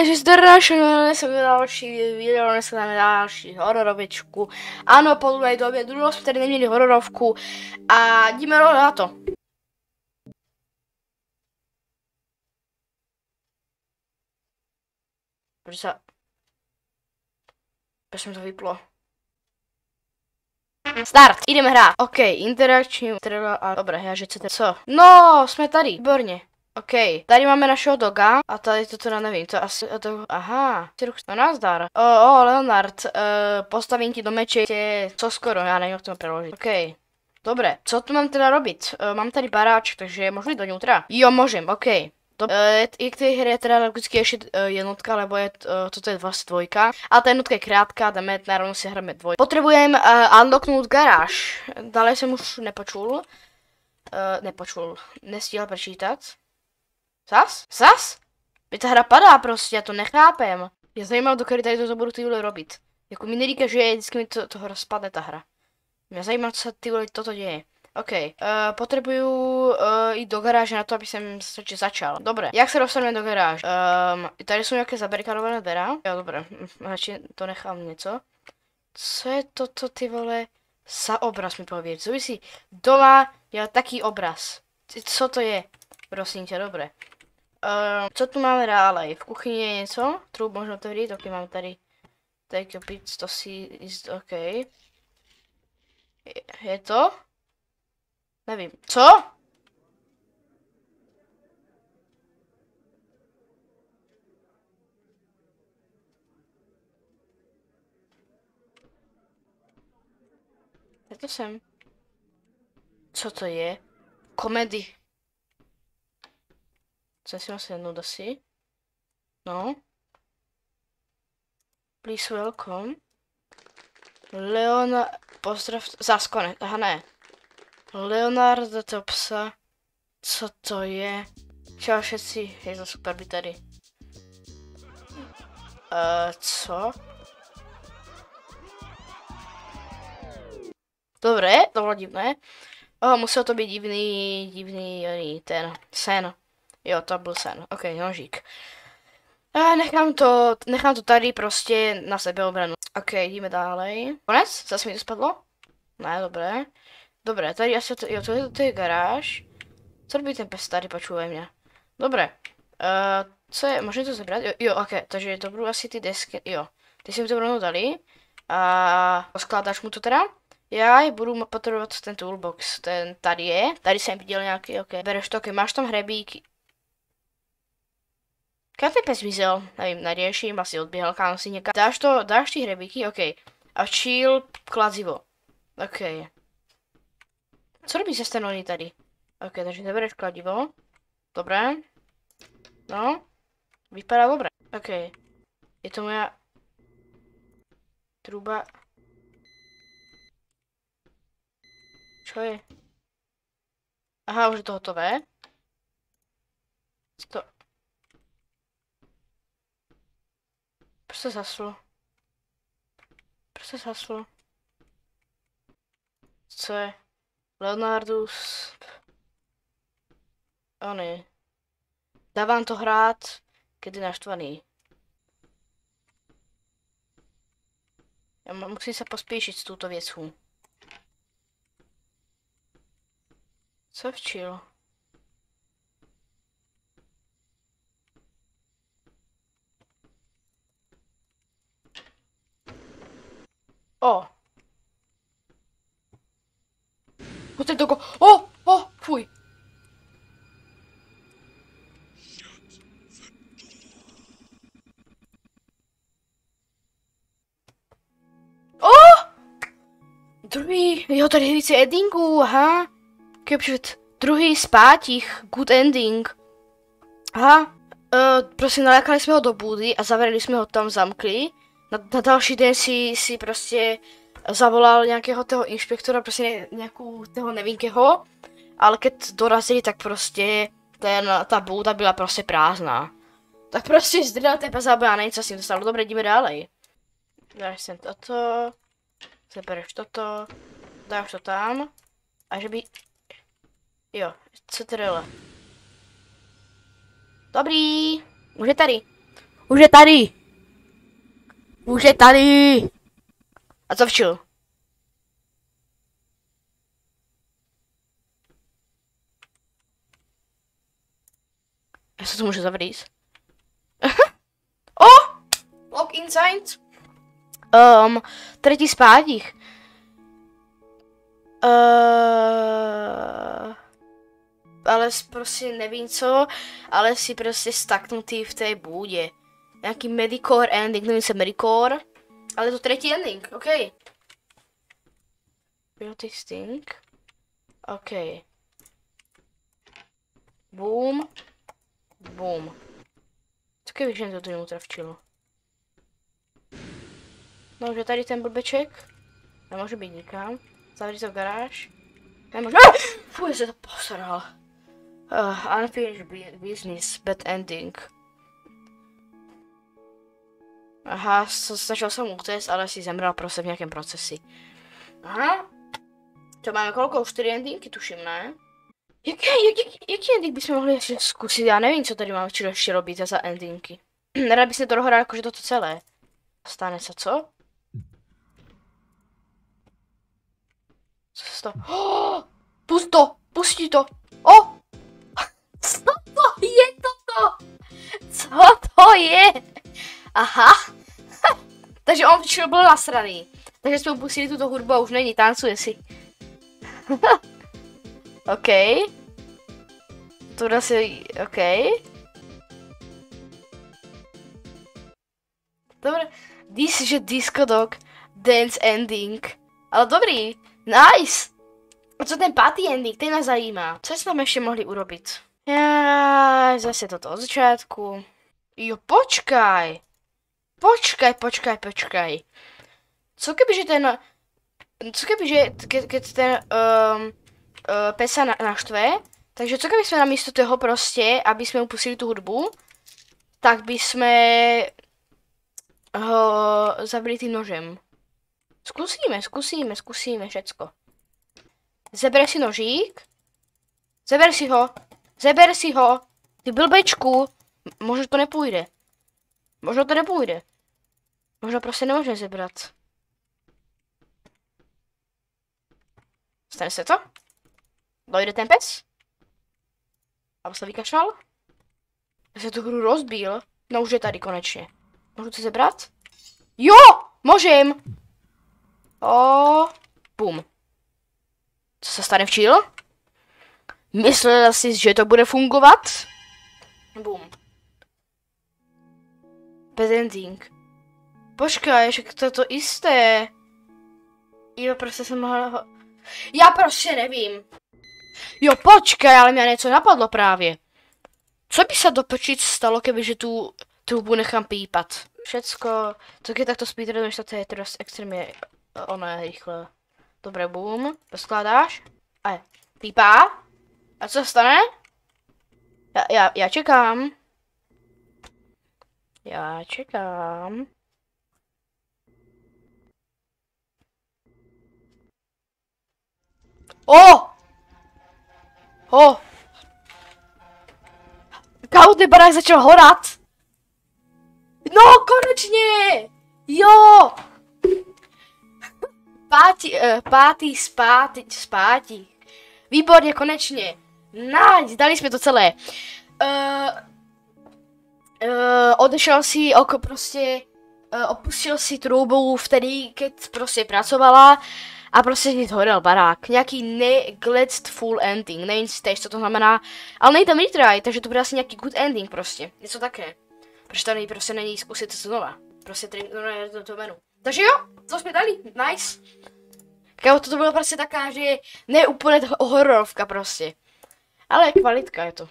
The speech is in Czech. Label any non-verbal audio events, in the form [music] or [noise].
takže zdrašené jsem další video, dneska dáme další hororovičku. Ano, po dlouhé době, dlouho jsme tady neměli hororovku a jdeme na to. Proč se... Proč mi to vyplo? Start, jdeme hrát. OK, interakční trailer a... Dobré, já že chcete co? No, jsme tady, výborně. OK, tady máme našeho doga a tady to teda nevím, to asi, to, aha, no nazdar. O, o, Leonard, uh, postavím ti do meče, tě, co skoro, já nevím, jak to preložit. OK, Dobre, co tu mám teda robiť? Uh, mám tady baráč, takže jít do vnitra? Jo, můžem, OK. To, uh, i k té hře je teda logicky ještě uh, jednotka, lebo je, uh, toto je vlastně dvojka. A ta jednotka je krátká, jdeme, narovno si hrajeme dvoj. Potřebujeme uh, unlocknout garáž. Dále jsem už nepočul. Uh, nepočul, nestíhal prečítat. Zas? Zas? Mi ta hra padá prostě, já to nechápem. Je zajímavé, do tady to budu ty vole robit. Jako mi neříká, že vždycky mi to, toho rozpadne ta hra. Mě zajímá, co se ty vole toto děje. OK, uh, potřebuju uh, jít do garáže na to, aby jsem začal. Dobré, jak se dostaneme do garáže? Um, tady jsou nějaké zabarikadované dvera. Jo, dobré, radši to nechám něco. Co je toto ty vole? Za obraz mi by si doma měl taký obraz? Co to je? Prosím tě, dobré. Uh, co tu máme dále? V kuchyni je něco? Trub možno otevřít? Ok, mám tady take a bit, to si is ok. Je to? Nevím. Co? Je to sem. Co to je? Komedy. Co si? No. Please welcome. Leona... Pozdrav... Zás konec. Aha, ne. Leonardo Topsa. Co to je? Čau všetci. Je to super být tady. Uh, co? Dobré, to bylo divné. Oh, musel to být divný, divný, ten sen. Jo, to byl sen. Ok, nožík. A nechám to, nechám to tady prostě na sebe obranu. Ok, jdeme dále. Konec? Zase mi to spadlo? Ne, dobré. Dobré, tady asi to, jo, to je, to je garáž. Co by ten pes tady, počúvaj mě. Dobré. Uh, co je, můžeme to zabrat? Jo, jo, ok, takže to budou asi ty desky, jo. Ty si mi to rovnou dali. A skládáš mu to teda? Já budu potřebovat ten toolbox, ten tady je, tady jsem viděl nějaký, ok, bereš to, ok, máš tam hrebík, kam ten pes zmizel? Nevím, narieším, asi odběhal kam si někam. Dáš to, dáš ty hrebíky? OK. A chill, kladzivo. OK. Co robí se stanony tady? OK, takže nebereš kladivo. Dobré. No. Vypadá dobré. OK. Je to moja... Truba. Čo je? Aha, už je to hotové. To... Proč se zaslo? Proč se zaslo? Co je? Leonardus... Ony. Dávám to hrát, kdy naštvaný. Já musím se pospíšit s touto věcou. Co včil? Druhý, jo, tady je více endingů, aha. Captured. Druhý spátich, good ending. Aha, uh, prosím, nalákali jsme ho do budy a zavřeli jsme ho tam, zamkli na, na další den si, si prostě zavolal nějakého toho inspektora, prostě nějakou toho nevinkého, ale keď dorazili, tak prostě ten, ta bouda byla prostě prázdná. Tak prostě zdrdal ten pes a nevím, s ním dostal. Dobře, jdeme dále. Dáš sem toto, zabereš toto, dáš to tam, a že by... Jo, co tady? Dobrý, už je tady. Už je tady! Už je tady! A co včil? Já se to můžu zavřít. [laughs] oh! Lock inside. Um, tretí spádích. Uh, ale prostě nevím co, ale si prostě staknutý v té bůdě. Nějaký Medicore ending, nevím se Medicore, ale to třetí ending, ok. Beauty Stink. OK. Boom. Boom. Co jen to tu trafčilo? No, že tady ten blbeček nemůže být nikam. Zavři to garáž. Nemůže. Ah! Fuj, se to posral. Uh, unfinished business, bad ending. Aha, snažil jsem utéct, ale si zemřel prostě v nějakém procesi. Aha. To máme kolko? Už 4 endingy, tuším, ne? Jaký, jaký, jaký ending bychom mohli ještě zkusit? Já nevím, co tady máme ještě robit za endingy. [clears throat] Nerad bych se to dohrál jakože toto celé. Stane se co? Co se to? Oh, pust to! Pustí to! O! Oh! [laughs] Co to je toto? Co to je? Aha. [laughs] Takže on včera byl nasraný. Takže jsme pustili tuto hudbu a už není, tancuje si. [laughs] OK. To asi, OK. Dobre, this is a disco dog dance ending. Ale dobrý, nice. A co ten party ending, ten nás zajímá. Co jsme ještě mohli urobit? Ja, zase toto od začátku. Jo, počkaj. Počkaj, počkaj, počkaj. Co že ten... Co že ke, keď ten um, uh, pesa na, naštve, takže co keby jsme namísto toho prostě, aby jsme upustili tu hudbu, tak by jsme ho zabili tím nožem. Zkusíme, zkusíme, zkusíme všecko. Zeber si nožík. Zeber si ho. Zeber si ho. Ty blbečku. Možná to nepůjde. Možná to nepůjde. Možná prostě nemůže zebrat. Stane se to? Dojde ten pes? Aby se vykašlal? Já se tu hru rozbíl. No už je tady konečně. Můžu to zebrat? Jo! Můžem! O, bum. Co se stane včil? Myslel jsi, že to bude fungovat? Bum. Bad ending. Počkej, že to je to jisté. Jo, prostě jsem mohla... Já prostě nevím. Jo, počkej, ale mě něco napadlo právě. Co by se do pečic stalo, kebyže tu trubu nechám pípat? Všecko, co je takto speedrunuješ, to je teda extrémně ono je rychle. Dobré, boom. Poskládáš. A je. Pípá. A co stane? Já, já, já čekám. Já čekám. O! O! Kautný barák začal horat! No, konečně! Jo! Pátý, uh, pátý, spátý, spátí. Výborně, konečně. Nice, dali jsme to celé. Uh, uh, odešel si oko prostě, uh, opustil si troubu vtedy, keď prostě pracovala a prostě si zhorel barák. Nějaký neglectful ending, nevím si tež, co to znamená, ale nejde tam retry, takže to bude asi nějaký good ending prostě, něco také. Proč tady prostě není zkusit znova, prostě tady no, to menu. Takže jo, co jsme dali, nice. Kámo, toto bylo prostě taká, že ne úplně hororovka prostě. Ale kvalitka je to.